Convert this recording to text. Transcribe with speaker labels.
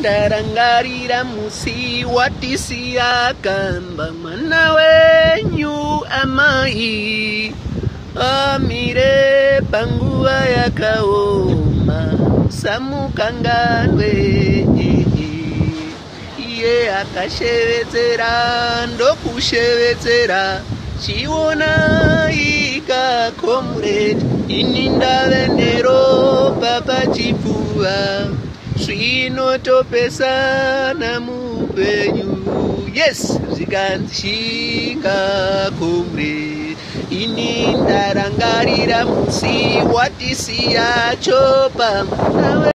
Speaker 1: ndarangarira musi watisiya kamba mwana wenyu amai amire panguva yakaoma samukanganwe iye akashevedzera ndokushevedzera chionai kakomuredi ini ndave neropa pachipfuva zvinotopesana mupenyu yes zvikachinga kumre ini ndarangarira musi watisiya chopa